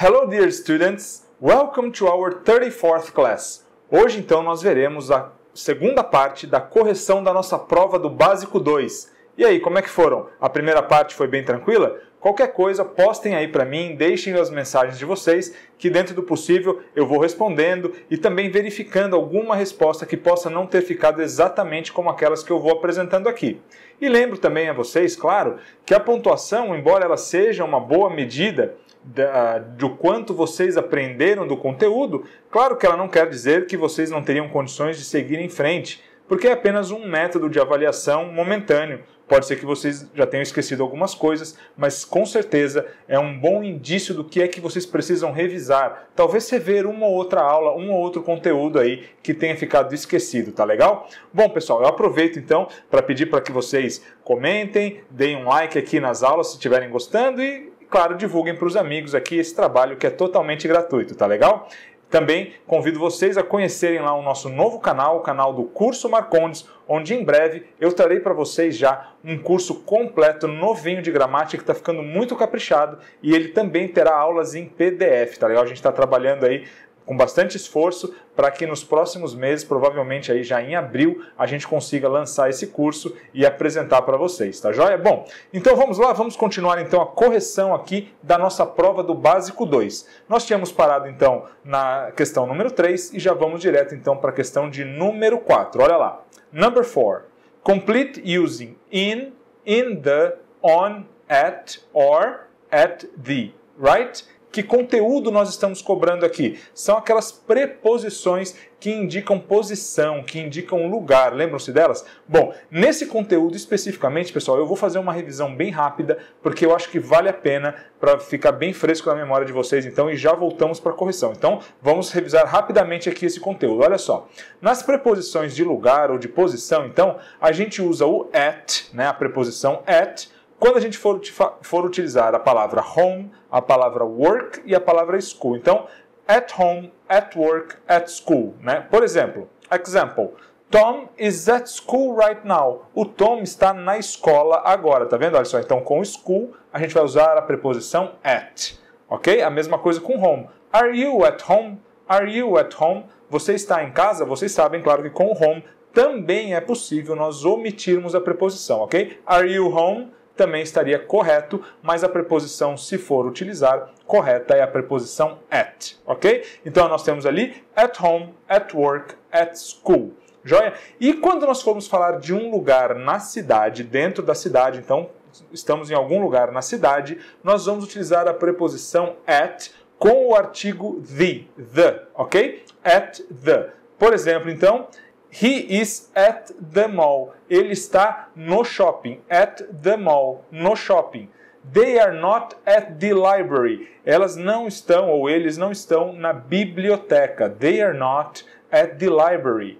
Hello dear students, welcome to our 34th class. Hoje então nós veremos a segunda parte da correção da nossa prova do Básico 2. E aí, como é que foram? A primeira parte foi bem tranquila? Qualquer coisa, postem aí para mim, deixem as mensagens de vocês, que dentro do possível eu vou respondendo e também verificando alguma resposta que possa não ter ficado exatamente como aquelas que eu vou apresentando aqui. E lembro também a vocês, claro, que a pontuação, embora ela seja uma boa medida da, do quanto vocês aprenderam do conteúdo, claro que ela não quer dizer que vocês não teriam condições de seguir em frente, porque é apenas um método de avaliação momentâneo Pode ser que vocês já tenham esquecido algumas coisas, mas com certeza é um bom indício do que é que vocês precisam revisar. Talvez rever uma ou outra aula, um ou outro conteúdo aí que tenha ficado esquecido, tá legal? Bom, pessoal, eu aproveito então para pedir para que vocês comentem, deem um like aqui nas aulas se estiverem gostando e claro, divulguem para os amigos aqui esse trabalho que é totalmente gratuito, tá legal? Também convido vocês a conhecerem lá o nosso novo canal, o canal do Curso Marcondes, onde em breve eu trarei para vocês já um curso completo, novinho de gramática, que está ficando muito caprichado e ele também terá aulas em PDF, tá legal? A gente está trabalhando aí com bastante esforço para que nos próximos meses, provavelmente aí já em abril, a gente consiga lançar esse curso e apresentar para vocês, tá joia? Bom, então vamos lá, vamos continuar então a correção aqui da nossa prova do básico 2. Nós tínhamos parado então na questão número 3 e já vamos direto então para a questão de número 4. Olha lá. Number 4. Complete using in, in the, on, at, or, at the, right? Que conteúdo nós estamos cobrando aqui? São aquelas preposições que indicam posição, que indicam lugar. Lembram-se delas? Bom, nesse conteúdo especificamente, pessoal, eu vou fazer uma revisão bem rápida, porque eu acho que vale a pena para ficar bem fresco na memória de vocês, então, e já voltamos para a correção. Então, vamos revisar rapidamente aqui esse conteúdo. Olha só. Nas preposições de lugar ou de posição, então, a gente usa o at, né, a preposição at, quando a gente for, for utilizar a palavra home, a palavra work e a palavra school. Então, at home, at work, at school. Né? Por exemplo, example. Tom is at school right now. O Tom está na escola agora, tá vendo? Olha só, então com school a gente vai usar a preposição at, ok? A mesma coisa com home. Are you at home? Are you at home? Você está em casa? Vocês sabem, claro, que com home também é possível nós omitirmos a preposição, ok? Are you home? Também estaria correto, mas a preposição, se for utilizar, correta é a preposição at, ok? Então nós temos ali at home, at work, at school. Joia? E quando nós formos falar de um lugar na cidade, dentro da cidade, então estamos em algum lugar na cidade, nós vamos utilizar a preposição at com o artigo the, the, ok? At the. Por exemplo, então, He is at the mall. Ele está no shopping. At the mall. No shopping. They are not at the library. Elas não estão, ou eles não estão na biblioteca. They are not at the library.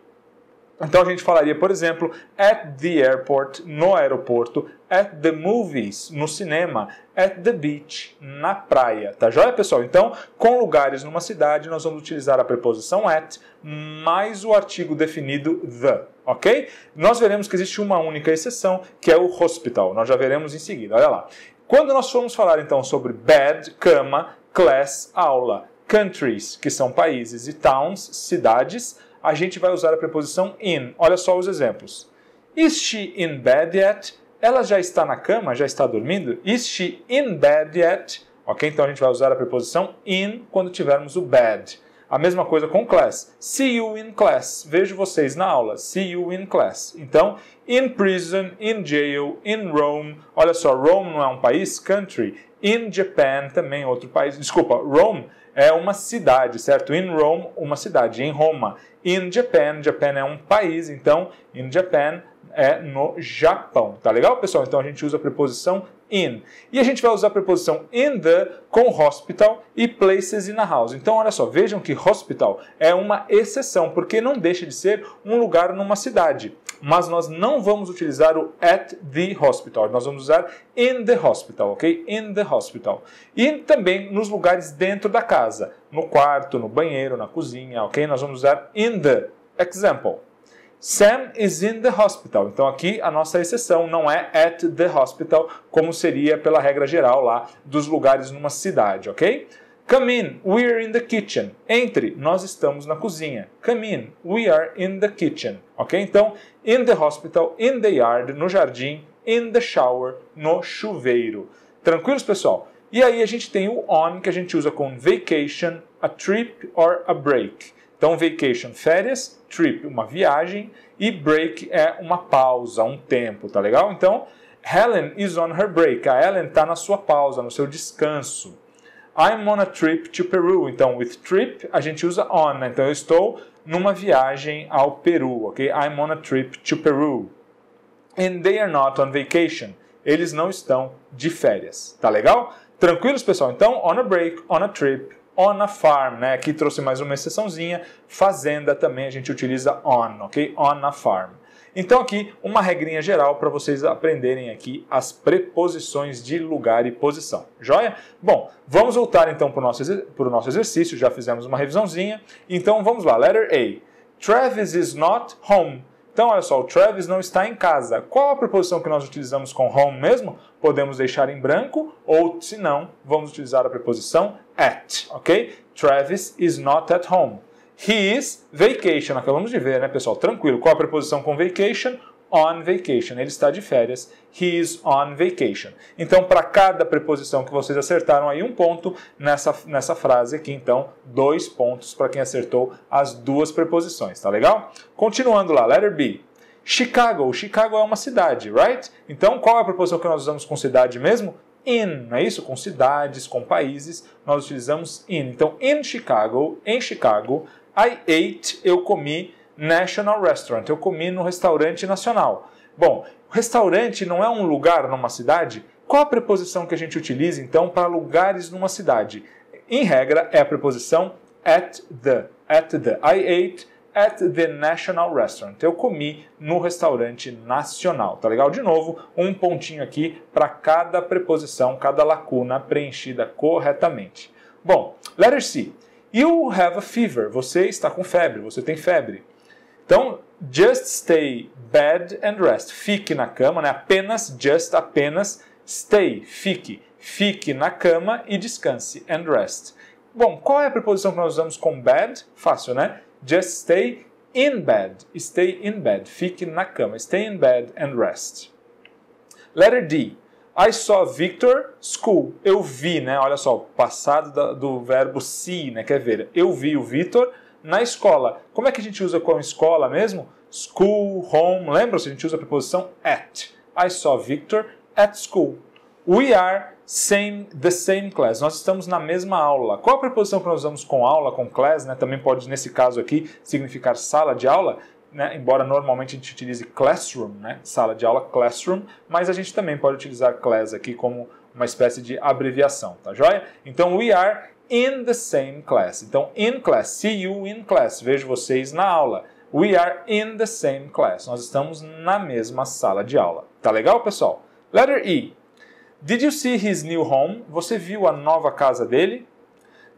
Então a gente falaria, por exemplo, at the airport, no aeroporto, at the movies, no cinema, at the beach, na praia. Tá joia, pessoal? Então, com lugares numa cidade, nós vamos utilizar a preposição at mais o artigo definido the, ok? Nós veremos que existe uma única exceção, que é o hospital. Nós já veremos em seguida. Olha lá. Quando nós formos falar então sobre bed, cama, class, aula, countries, que são países, e towns, cidades, a gente vai usar a preposição in. Olha só os exemplos. Is she in bed yet? Ela já está na cama? Já está dormindo? Is she in bed yet? Ok? Então a gente vai usar a preposição in quando tivermos o bed. A mesma coisa com class. See you in class. Vejo vocês na aula. See you in class. Então, in prison, in jail, in Rome. Olha só, Rome não é um país? Country. In Japan, também outro país. Desculpa, Rome é uma cidade, certo? In Rome, uma cidade. Em Roma. In Japan, Japan é um país, então in Japan é no Japão. Tá legal, pessoal? Então a gente usa a preposição in. E a gente vai usar a preposição in the com hospital e places in a house. Então olha só, vejam que hospital é uma exceção, porque não deixa de ser um lugar numa cidade mas nós não vamos utilizar o at the hospital, nós vamos usar in the hospital, ok? In the hospital. E também nos lugares dentro da casa, no quarto, no banheiro, na cozinha, ok? Nós vamos usar in the. Example. Sam is in the hospital. Então aqui a nossa exceção não é at the hospital, como seria pela regra geral lá dos lugares numa cidade, ok? Come in, we're in the kitchen. Entre, nós estamos na cozinha. Come in, we are in the kitchen. Ok? Então, in the hospital, in the yard, no jardim, in the shower, no chuveiro. Tranquilos, pessoal? E aí a gente tem o on, que a gente usa com vacation, a trip or a break. Então, vacation, férias, trip, uma viagem, e break é uma pausa, um tempo, tá legal? Então, Helen is on her break. A Helen está na sua pausa, no seu descanso. I'm on a trip to Peru. Então, with trip a gente usa on. Né? Então, eu estou numa viagem ao Peru, ok? I'm on a trip to Peru. And they are not on vacation. Eles não estão de férias. Tá legal? Tranquilos, pessoal? Então, on a break, on a trip, on a farm, né? Aqui trouxe mais uma exceçãozinha. Fazenda também a gente utiliza on, ok? On a farm. Então aqui uma regrinha geral para vocês aprenderem aqui as preposições de lugar e posição. Joia? Bom, vamos voltar então para o nosso, nosso exercício, já fizemos uma revisãozinha. Então vamos lá, letter A. Travis is not home. Então, olha só, o Travis não está em casa. Qual a preposição que nós utilizamos com home mesmo? Podemos deixar em branco ou, se não, vamos utilizar a preposição at, ok? Travis is not at home. He is vacation. Acabamos de ver, né, pessoal? Tranquilo. Qual a preposição com vacation? On vacation. Ele está de férias. He is on vacation. Então, para cada preposição que vocês acertaram aí, um ponto nessa, nessa frase aqui. Então, dois pontos para quem acertou as duas preposições. Tá legal? Continuando lá, letter B. Chicago. Chicago é uma cidade, right? Então, qual é a preposição que nós usamos com cidade mesmo? in, não é isso? Com cidades, com países, nós utilizamos in. Então, in Chicago, em Chicago, I ate, eu comi National Restaurant, eu comi no restaurante nacional. Bom, restaurante não é um lugar numa cidade? Qual a preposição que a gente utiliza então para lugares numa cidade? Em regra, é a preposição at the. At the. I ate at the National Restaurant. Eu comi no restaurante nacional. Tá legal? De novo, um pontinho aqui para cada preposição, cada lacuna preenchida corretamente. Bom, letter C. You have a fever. Você está com febre, você tem febre. Então, just stay bed and rest. Fique na cama, né? Apenas, just, apenas, stay, fique. Fique na cama e descanse and rest. Bom, qual é a preposição que nós usamos com bed? Fácil, né? Just stay in bed. Stay in bed. Fique na cama. Stay in bed and rest. Letter D. I saw Victor school. Eu vi, né? Olha só, o passado do verbo see, né? Quer ver? Eu vi o Victor na escola. Como é que a gente usa com escola mesmo? School, home. Lembra-se? A gente usa a preposição at. I saw Victor at school. We are same, the same class. Nós estamos na mesma aula. Qual a preposição que nós usamos com aula, com class? Né? Também pode, nesse caso aqui, significar sala de aula né, embora normalmente a gente utilize classroom, né, sala de aula classroom, mas a gente também pode utilizar class aqui como uma espécie de abreviação, tá joia? Então, we are in the same class. Então, in class, see you in class, vejo vocês na aula. We are in the same class. Nós estamos na mesma sala de aula. Tá legal, pessoal? Letter E. Did you see his new home? Você viu a nova casa dele?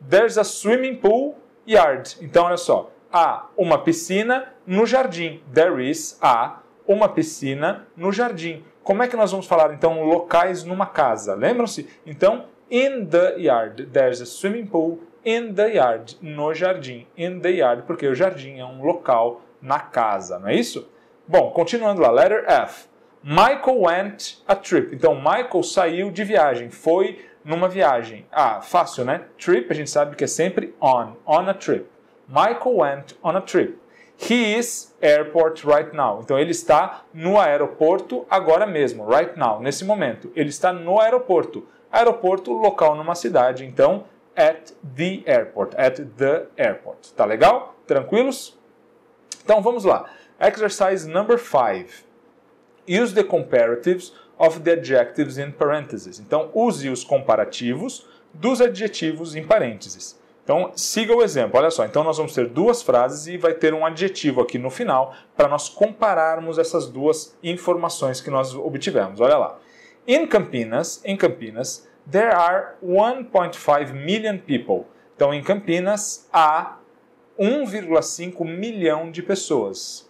There's a swimming pool yard. Então, olha só há uma piscina no jardim. There is a uma piscina no jardim. Como é que nós vamos falar então locais numa casa? Lembram-se? Então, in the yard. There's a swimming pool in the yard. No jardim. In the yard, porque o jardim é um local na casa, não é isso? Bom, continuando lá. Letter F. Michael went a trip. Então, Michael saiu de viagem. Foi numa viagem. Ah, fácil, né? Trip, a gente sabe que é sempre on. On a trip. Michael went on a trip. He is airport right now. Então ele está no aeroporto agora mesmo, right now, nesse momento. Ele está no aeroporto. Aeroporto, local numa cidade. Então, at the airport, at the airport. Tá legal? Tranquilos? Então vamos lá. Exercise number 5. Use the comparatives of the adjectives in parentheses. Então use os comparativos dos adjetivos em parênteses. Então, siga o exemplo. Olha só, então nós vamos ter duas frases e vai ter um adjetivo aqui no final para nós compararmos essas duas informações que nós obtivemos. Olha lá. In Campinas, em Campinas, there are 1.5 million people. Então, em Campinas há 1,5 milhão de pessoas.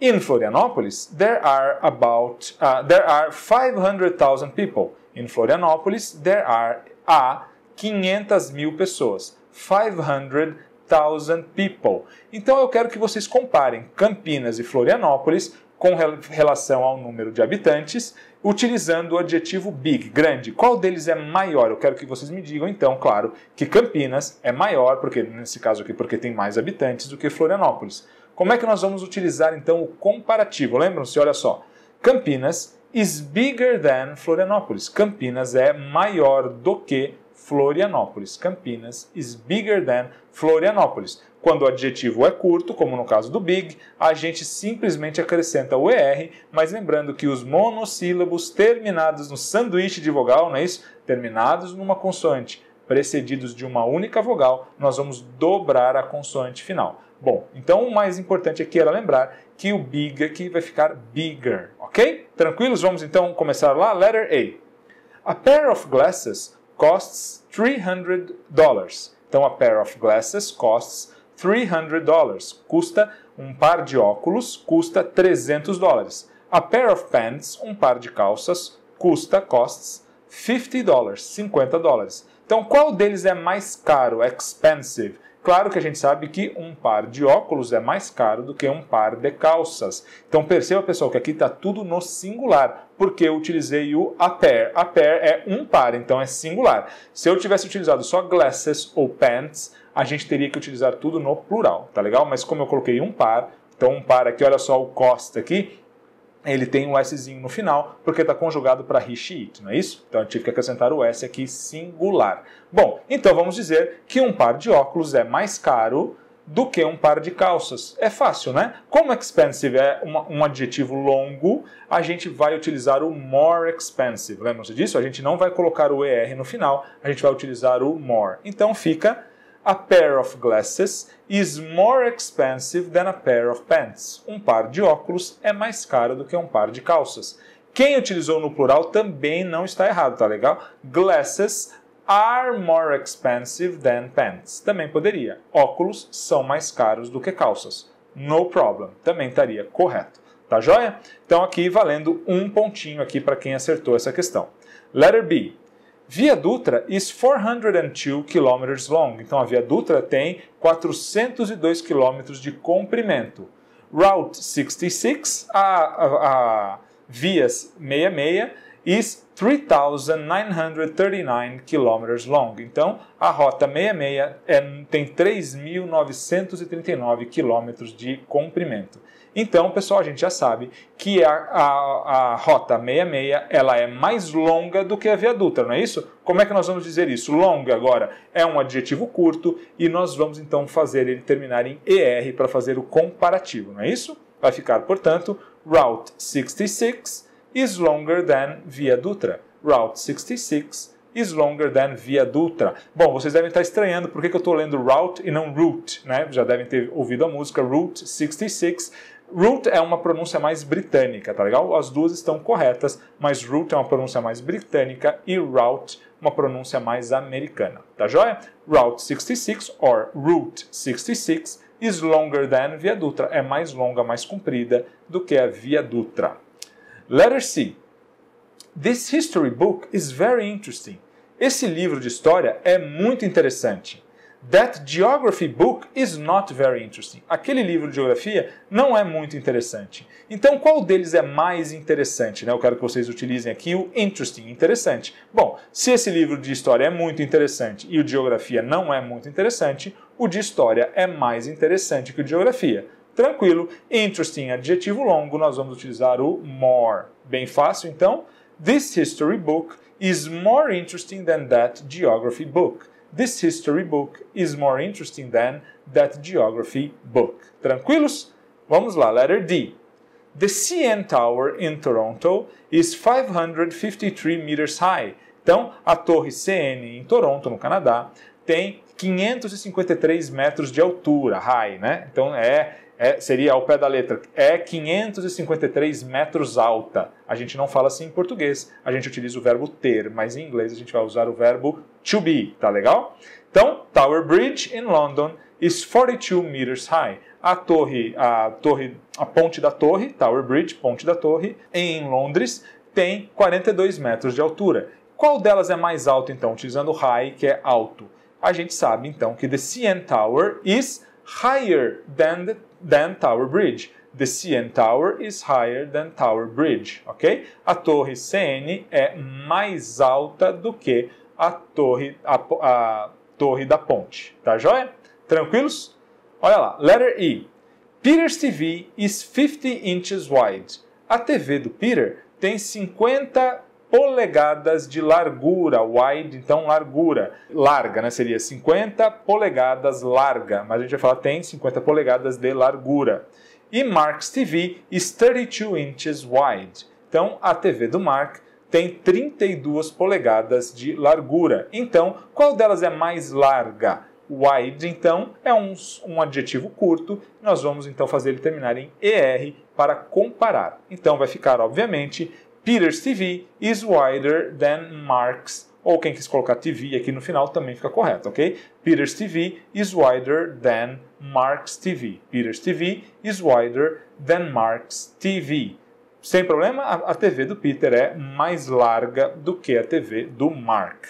In Florianópolis, there are about uh, there are 500,000 people. In Florianópolis, there are há 500 mil pessoas. 500,000 people. Então eu quero que vocês comparem Campinas e Florianópolis com relação ao número de habitantes, utilizando o adjetivo big, grande. Qual deles é maior? Eu quero que vocês me digam, então, claro, que Campinas é maior, porque nesse caso aqui, porque tem mais habitantes do que Florianópolis. Como é que nós vamos utilizar então o comparativo? Lembram-se? Olha só. Campinas is bigger than Florianópolis. Campinas é maior do que Florianópolis. Campinas is bigger than Florianópolis. Quando o adjetivo é curto, como no caso do big, a gente simplesmente acrescenta o ER, mas lembrando que os monossílabos terminados no sanduíche de vogal, não é isso? Terminados numa consoante, precedidos de uma única vogal, nós vamos dobrar a consoante final. Bom, então o mais importante aqui era lembrar que o big aqui vai ficar bigger, ok? Tranquilos? Vamos então começar lá. Letter A. A pair of glasses costs 300 dollars. Então a pair of glasses costs 300 dollars. Custa um par de óculos, custa 300 dólares. A pair of pants, um par de calças, custa, costs 50 dólares, 50 dólares. Então qual deles é mais caro, expensive? Claro que a gente sabe que um par de óculos é mais caro do que um par de calças. Então perceba, pessoal, que aqui está tudo no singular, porque eu utilizei o a pair. A pair é um par, então é singular. Se eu tivesse utilizado só glasses ou pants, a gente teria que utilizar tudo no plural, tá legal? Mas como eu coloquei um par, então um par aqui, olha só o cost aqui, ele tem um S no final, porque está conjugado para he, she, it, não é isso? Então eu tive que acrescentar o S aqui singular. Bom, então vamos dizer que um par de óculos é mais caro do que um par de calças. É fácil, né? Como expensive é uma, um adjetivo longo, a gente vai utilizar o more expensive. Lembram-se disso? A gente não vai colocar o ER no final, a gente vai utilizar o more. Então fica a pair of glasses is more expensive than a pair of pants. Um par de óculos é mais caro do que um par de calças. Quem utilizou no plural também não está errado, tá legal? Glasses are more expensive than pants. Também poderia. Óculos são mais caros do que calças. No problem. Também estaria correto. Tá joia? Então aqui valendo um pontinho aqui para quem acertou essa questão. Letter B. Via Dutra is 402 km long. Então a Via Dutra tem 402 km de comprimento. Route 66, a, a, a Via 66, is 3.939 km long. Então, a rota 66 é, tem 3.939 km de comprimento. Então, pessoal, a gente já sabe que a, a, a rota 66 ela é mais longa do que a Via Dutra, não é isso? Como é que nós vamos dizer isso? Longa agora é um adjetivo curto e nós vamos então fazer ele terminar em ER para fazer o comparativo, não é isso? Vai ficar, portanto, Route 66 is longer than Via Dutra. Route 66 is longer than Via Dutra. Bom, vocês devem estar estranhando por que eu estou lendo Route e não Route, né? Já devem ter ouvido a música Route 66. Root é uma pronúncia mais britânica, tá legal? As duas estão corretas, mas root é uma pronúncia mais britânica e route uma pronúncia mais americana, tá joia? Route 66 or Route 66 is longer than Via Dutra, é mais longa, mais comprida do que a Via Dutra. Letter C. This history book is very interesting. Esse livro de história é muito interessante. That geography book is not very interesting. Aquele livro de geografia não é muito interessante. Então, qual deles é mais interessante? Né? Eu quero que vocês utilizem aqui o interesting, interessante. Bom, se esse livro de história é muito interessante e o de geografia não é muito interessante, o de história é mais interessante que o de geografia. Tranquilo, interesting, adjetivo longo, nós vamos utilizar o more. Bem fácil, então. This history book is more interesting than that geography book this history book is more interesting than that geography book. Tranquilos? Vamos lá, letter D. The CN Tower in Toronto is 553 meters high. Então, a torre CN em Toronto, no Canadá, tem 553 metros de altura, high, né? Então é é, seria ao pé da letra, é 553 metros alta. A gente não fala assim em português, a gente utiliza o verbo ter, mas em inglês a gente vai usar o verbo to be, tá legal? Então, Tower Bridge in London is 42 meters high. A torre, a torre, a ponte da torre, Tower Bridge, ponte da torre, em Londres, tem 42 metros de altura. Qual delas é mais alto, então? Utilizando high, que é alto. A gente sabe, então, que the CN Tower is higher than, the, than Tower Bridge. The CN Tower is higher than Tower Bridge, ok? A torre CN é mais alta do que a torre, a, a torre da ponte, tá joia? Tranquilos? Olha lá, letter E. Peter's TV is 50 inches wide. A TV do Peter tem 50 polegadas de largura, wide, então largura, larga, né? Seria 50 polegadas larga, mas a gente vai falar tem 50 polegadas de largura. E Mark's TV is 32 inches wide. Então a TV do Mark tem 32 polegadas de largura. Então, qual delas é mais larga? Wide, então, é um, um adjetivo curto. Nós vamos então fazer ele terminar em ER para comparar. Então vai ficar, obviamente, Peter's TV is wider than Mark's. Ou quem quis colocar TV aqui no final também fica correto, ok? Peter's TV is wider than Mark's TV. Peter's TV is wider than Mark's TV. Sem problema, a, TV do Peter é mais larga do que a TV do Mark.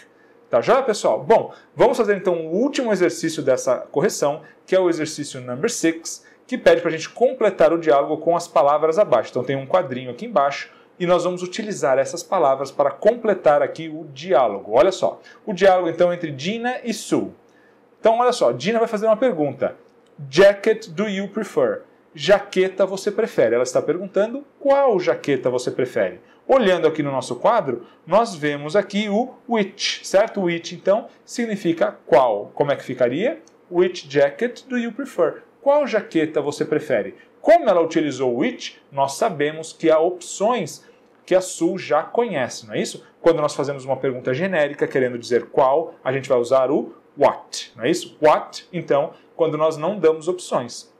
Tá já, pessoal? Bom, vamos fazer então o último exercício dessa correção, que é o exercício number 6, que pede para a gente completar o diálogo com as palavras abaixo. Então tem um quadrinho aqui embaixo e nós vamos utilizar essas palavras para completar aqui o diálogo. Olha só, o diálogo então entre Dina e Sue. Então olha só, Dina vai fazer uma pergunta. Jacket do you prefer? jaqueta você prefere? Ela está perguntando qual jaqueta você prefere. Olhando aqui no nosso quadro, nós vemos aqui o which, certo? Which, então, significa qual. Como é que ficaria? Which jacket do you prefer? Qual jaqueta você prefere? Como ela utilizou which, nós sabemos que há opções que a Sul já conhece, não é isso? Quando nós fazemos uma pergunta genérica querendo dizer qual, a gente vai usar o what, não é isso? What, então, quando nós não damos opções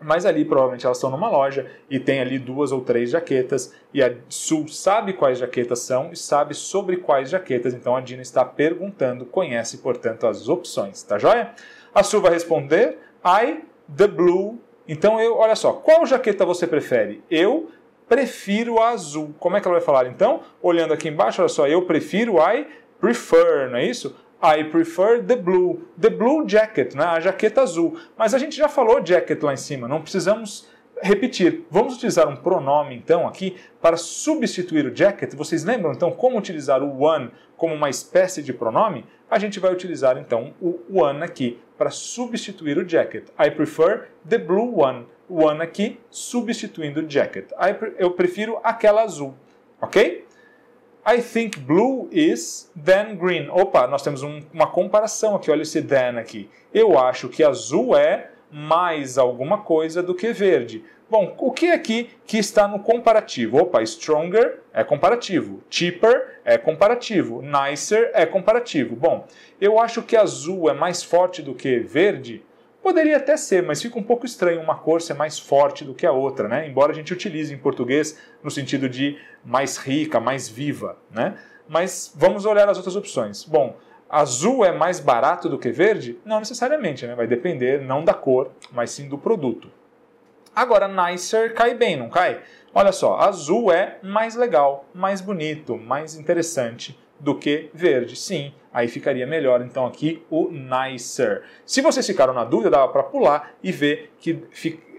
mas ali provavelmente elas estão numa loja e tem ali duas ou três jaquetas e a Sul sabe quais jaquetas são e sabe sobre quais jaquetas, então a Dina está perguntando, conhece portanto as opções, tá joia? A Sul vai responder I the blue. Então eu, olha só, qual jaqueta você prefere? Eu prefiro a azul. Como é que ela vai falar então? Olhando aqui embaixo, olha só, eu prefiro I prefer, não é isso? I prefer the blue. The blue jacket, né? a jaqueta azul. Mas a gente já falou jacket lá em cima, não precisamos repetir. Vamos utilizar um pronome então aqui para substituir o jacket. Vocês lembram então como utilizar o one como uma espécie de pronome? A gente vai utilizar então o one aqui para substituir o jacket. I prefer the blue one. One aqui substituindo o jacket. Eu prefiro aquela azul, ok? I think blue is than green. Opa, nós temos um, uma comparação aqui, olha esse than aqui. Eu acho que azul é mais alguma coisa do que verde. Bom, o que aqui que está no comparativo? Opa, stronger é comparativo, cheaper é comparativo, nicer é comparativo. Bom, eu acho que azul é mais forte do que verde. Poderia até ser, mas fica um pouco estranho uma cor ser mais forte do que a outra, né? Embora a gente utilize em português no sentido de mais rica, mais viva, né? Mas vamos olhar as outras opções. Bom, azul é mais barato do que verde? Não necessariamente, né? Vai depender não da cor, mas sim do produto. Agora, nicer cai bem, não cai? Olha só, azul é mais legal, mais bonito, mais interessante do que verde. Sim, aí ficaria melhor então aqui o nicer. Se vocês ficaram na dúvida, dava para pular e ver que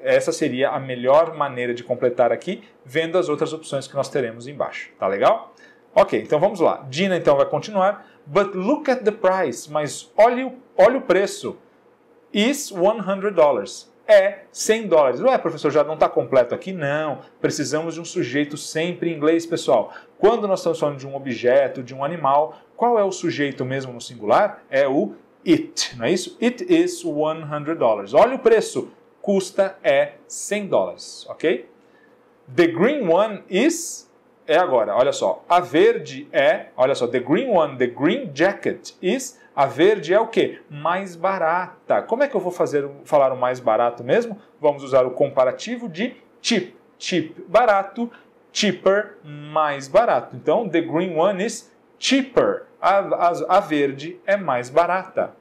essa seria a melhor maneira de completar aqui, vendo as outras opções que nós teremos embaixo. Tá legal? Ok, então vamos lá. Dina então vai continuar. But look at the price. Mas olhe o, olhe o preço. Is 100 dollars é 100 dólares. Ué, professor, já não está completo aqui? Não. Precisamos de um sujeito sempre em inglês, pessoal. Quando nós estamos falando de um objeto, de um animal, qual é o sujeito mesmo no singular? É o it, não é isso? It is 100 dollars. Olha o preço. Custa é 100 dólares, ok? The green one is é agora, olha só. A verde é, olha só, the green one, the green jacket is a verde é o que? Mais barata. Como é que eu vou fazer falar o mais barato mesmo? Vamos usar o comparativo de cheap. Cheap, barato. Cheaper, mais barato. Então, the green one is cheaper. A, a, a verde é mais barata.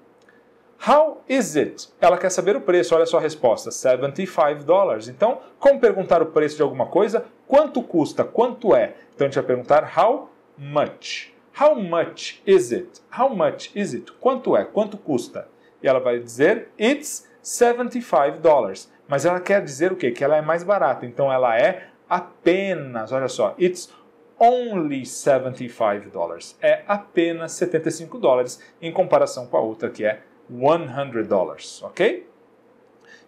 How is it? Ela quer saber o preço. Olha só a resposta: 75 dólares. Então, como perguntar o preço de alguma coisa? Quanto custa? Quanto é? Então a gente vai perguntar how much. How much is it? How much is it? Quanto é? Quanto custa? E ela vai dizer It's 75 dollars. Mas ela quer dizer o quê? Que ela é mais barata. Então ela é apenas, olha só, it's only 75 dollars. É apenas 75 dólares em comparação com a outra que é 100 dollars, ok?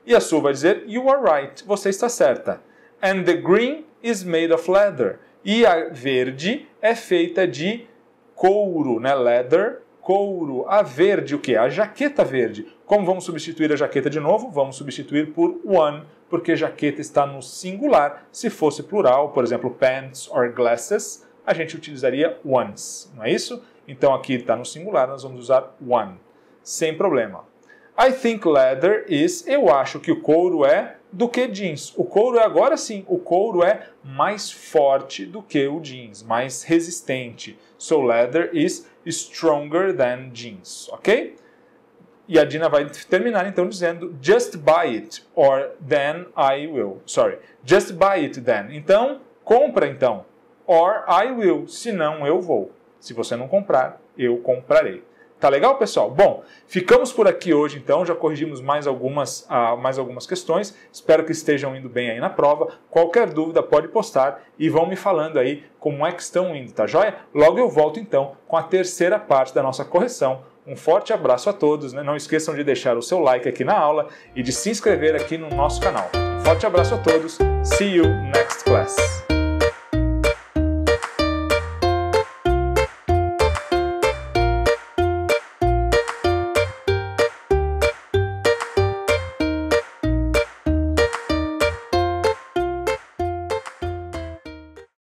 E a Sue vai dizer, you are right, você está certa. And the green is made of leather. E a verde é feita de couro, né? Leather, couro. A verde, o que? A jaqueta verde. Como vamos substituir a jaqueta de novo? Vamos substituir por one, porque jaqueta está no singular. Se fosse plural, por exemplo, pants or glasses, a gente utilizaria ones, não é isso? Então aqui está no singular, nós vamos usar one, sem problema. I think leather is, eu acho que o couro é do que jeans. O couro é agora sim, o couro é mais forte do que o jeans, mais resistente. So leather is stronger than jeans, ok? E a Dina vai terminar então dizendo just buy it or then I will. Sorry, just buy it then. Então, compra então. Or I will, se não eu vou. Se você não comprar, eu comprarei. Tá legal, pessoal? Bom, ficamos por aqui hoje então, já corrigimos mais algumas, uh, mais algumas questões. Espero que estejam indo bem aí na prova. Qualquer dúvida pode postar e vão me falando aí como é que estão indo, tá joia? Logo eu volto então com a terceira parte da nossa correção. Um forte abraço a todos, né? não esqueçam de deixar o seu like aqui na aula e de se inscrever aqui no nosso canal. Um forte abraço a todos. See you next class.